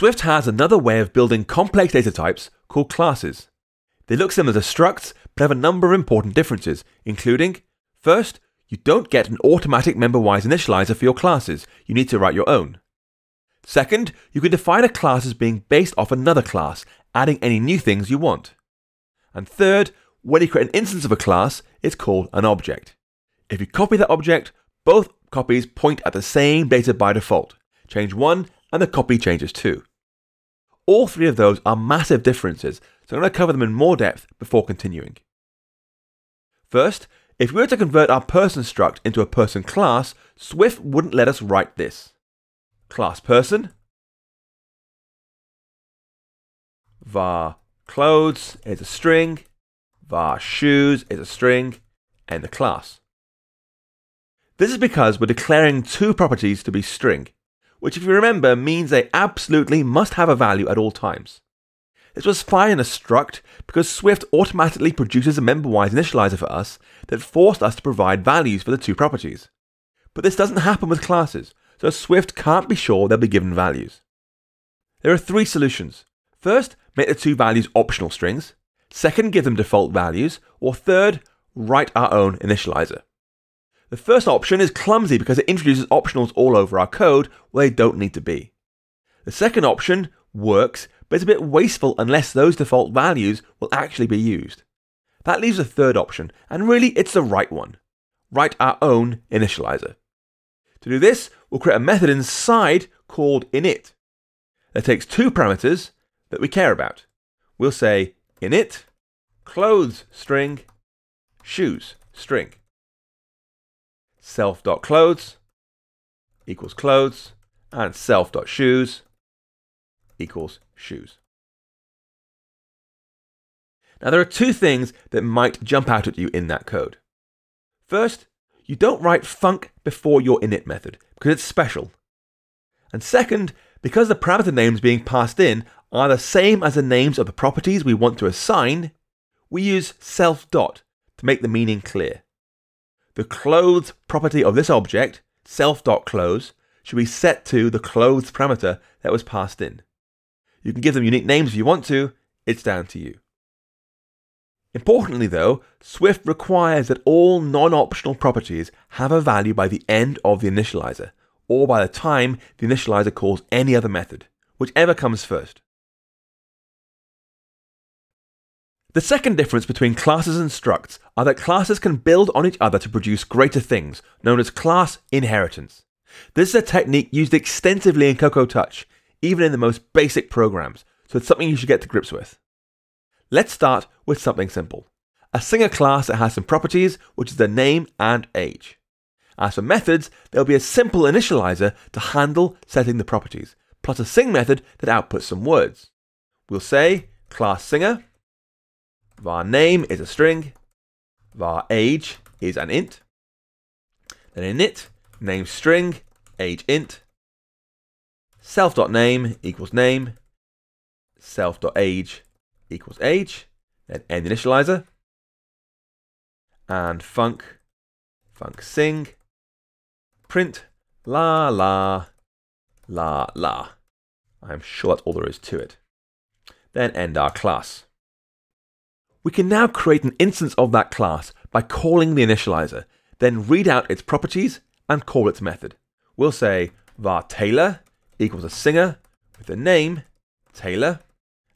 Swift has another way of building complex data types called classes. They look similar to structs, but have a number of important differences, including first, you don't get an automatic member-wise initializer for your classes, you need to write your own. Second, you can define a class as being based off another class, adding any new things you want. And third, when you create an instance of a class, it's called an object. If you copy that object, both copies point at the same data by default. Change one and the copy changes too. All three of those are massive differences, so I'm going to cover them in more depth before continuing. First, if we were to convert our person struct into a person class, Swift wouldn't let us write this. Class person var clothes is a string, var shoes is a string, and the class. This is because we're declaring two properties to be string which if you remember means they absolutely must have a value at all times. This was fine in a struct because Swift automatically produces a member-wise initializer for us that forced us to provide values for the two properties. But this doesn't happen with classes, so Swift can't be sure they'll be given values. There are three solutions. First, make the two values optional strings. Second, give them default values. Or third, write our own initializer. The first option is clumsy because it introduces optionals all over our code where they don't need to be. The second option works, but it's a bit wasteful unless those default values will actually be used. That leaves a third option, and really it's the right one. Write our own initializer. To do this, we'll create a method inside called init that takes two parameters that we care about. We'll say init clothes string shoes string self.clothes equals clothes and self.shoes equals shoes. Now there are two things that might jump out at you in that code. First, you don't write func before your init method because it's special. And second, because the parameter names being passed in are the same as the names of the properties we want to assign, we use self dot to make the meaning clear. The clothes property of this object, self.clothes, should be set to the clothes parameter that was passed in. You can give them unique names if you want to, it's down to you. Importantly though, Swift requires that all non-optional properties have a value by the end of the initializer, or by the time the initializer calls any other method, whichever comes first. The second difference between classes and structs are that classes can build on each other to produce greater things, known as class inheritance. This is a technique used extensively in Cocoa Touch, even in the most basic programs, so it's something you should get to grips with. Let's start with something simple. A singer class that has some properties, which is their name and age. As for methods, there'll be a simple initializer to handle setting the properties, plus a sing method that outputs some words. We'll say class singer var name is a string, var age is an int, then init, name string, age int, self.name equals name, self.age equals age, then end initializer, and func, func sing, print la la la la. I'm sure that's all there is to it. Then end our class. We can now create an instance of that class by calling the initializer, then read out its properties and call its method. We'll say var Taylor equals a singer with the name Taylor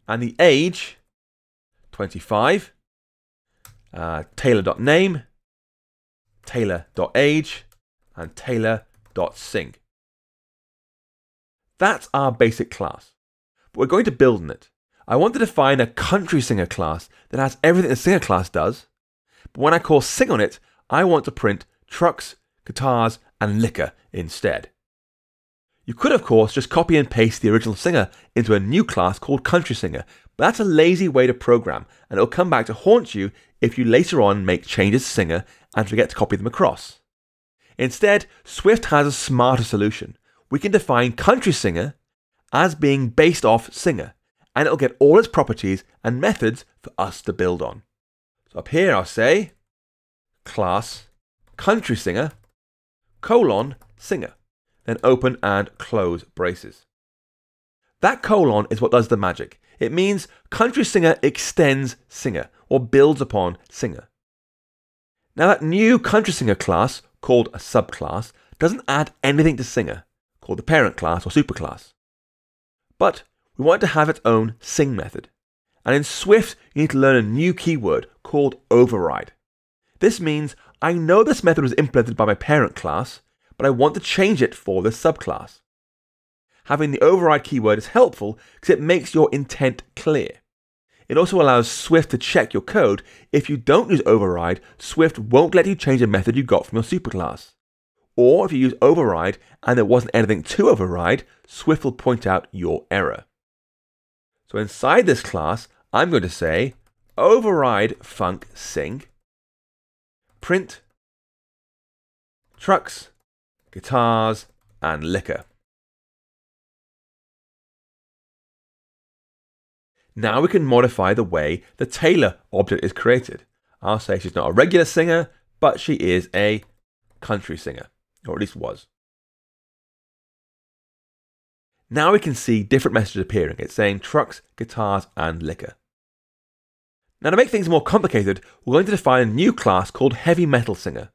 and the age 25, uh, Taylor.name, Taylor.age, and Taylor.sing. That's our basic class, but we're going to build on it. I want to define a country singer class that has everything a singer class does, but when I call sing on it, I want to print trucks, guitars, and liquor instead. You could, of course, just copy and paste the original singer into a new class called country singer, but that's a lazy way to program, and it'll come back to haunt you if you later on make changes to singer and forget to copy them across. Instead, Swift has a smarter solution. We can define country singer as being based off singer, and it'll get all its properties and methods for us to build on. So up here I'll say class country singer colon singer, then open and close braces. That colon is what does the magic. It means country singer extends singer or builds upon singer. Now that new country singer class, called a subclass, doesn't add anything to singer, called the parent class or superclass. But we want it to have its own sing method. And in Swift, you need to learn a new keyword called override. This means I know this method was implemented by my parent class, but I want to change it for this subclass. Having the override keyword is helpful because it makes your intent clear. It also allows Swift to check your code. If you don't use override, Swift won't let you change a method you got from your superclass. Or if you use override and there wasn't anything to override, Swift will point out your error. So inside this class, I'm going to say override func sing print trucks, guitars, and liquor. Now we can modify the way the Taylor object is created. I'll say she's not a regular singer, but she is a country singer, or at least was. Now we can see different messages appearing. It's saying trucks, guitars, and liquor. Now to make things more complicated, we're going to define a new class called Heavy Metal Singer.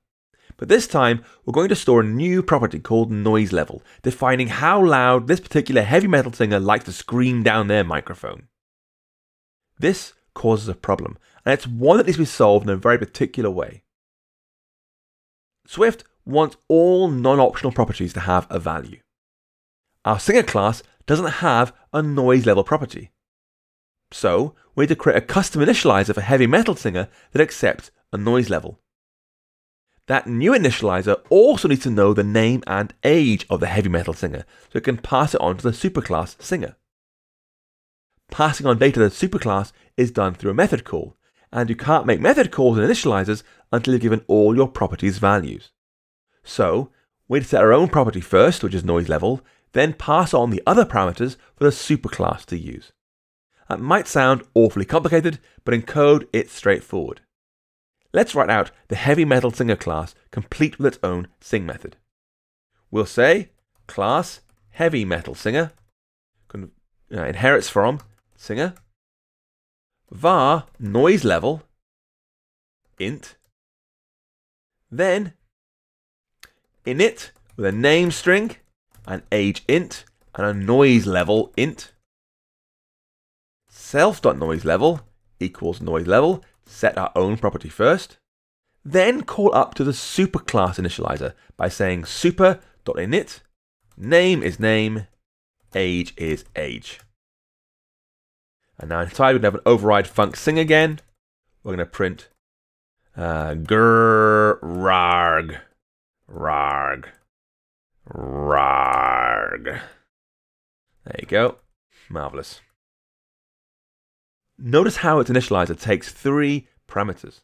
But this time, we're going to store a new property called Noise Level, defining how loud this particular heavy metal singer likes to scream down their microphone. This causes a problem, and it's one that needs to be solved in a very particular way. Swift wants all non-optional properties to have a value. Our singer class doesn't have a noise level property. So we need to create a custom initializer for Heavy Metal Singer that accepts a noise level. That new initializer also needs to know the name and age of the Heavy Metal Singer so it can pass it on to the superclass Singer. Passing on data to the superclass is done through a method call, and you can't make method calls and initializers until you've given all your properties values. So, we need to set our own property first, which is noise level, then pass on the other parameters for the superclass to use. That might sound awfully complicated, but in code it's straightforward. Let's write out the heavy metal singer class complete with its own sing method. We'll say class heavy metal singer inherits from singer var noise level int then init with a name string an age int and a noise level int. Self.noise level equals noise level, set our own property first, then call up to the superclass initializer by saying super.init, name is name, age is age. And now inside we have an override func sing again. We're going to print uh, grr rarg rarg. There you go. Marvelous. Notice how its initializer takes three parameters,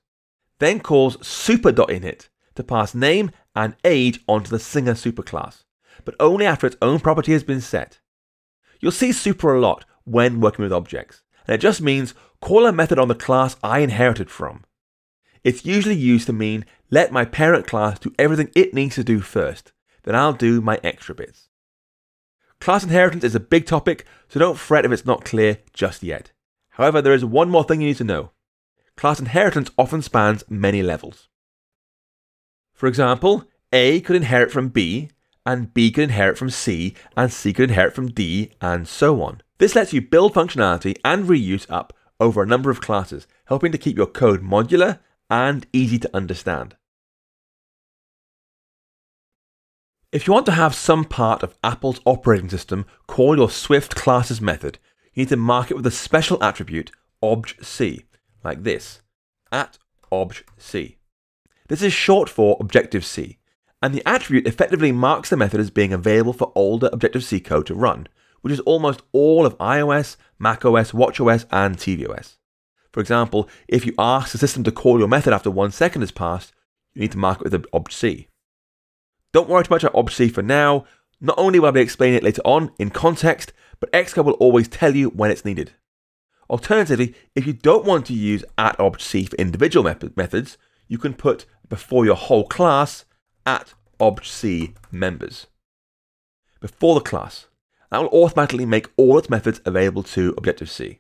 then calls super.init to pass name and age onto the singer superclass, but only after its own property has been set. You'll see super a lot when working with objects, and it just means call a method on the class I inherited from. It's usually used to mean let my parent class do everything it needs to do first, then I'll do my extra bits. Class inheritance is a big topic, so don't fret if it's not clear just yet. However, there is one more thing you need to know. Class inheritance often spans many levels. For example, A could inherit from B, and B could inherit from C, and C could inherit from D, and so on. This lets you build functionality and reuse up over a number of classes, helping to keep your code modular and easy to understand. If you want to have some part of Apple's operating system call your Swift classes method, you need to mark it with a special attribute, objc, like this, at objc. This is short for Objective-C, and the attribute effectively marks the method as being available for older Objective-C code to run, which is almost all of iOS, macOS, watchOS, and tvOS. For example, if you ask the system to call your method after one second has passed, you need to mark it with objc. Don't worry too much about objc for now. Not only will I be explaining it later on in context, but Xcode will always tell you when it's needed. Alternatively, if you don't want to use at objc for individual methods, you can put before your whole class at objc members. Before the class. That will automatically make all its methods available to Objective-C.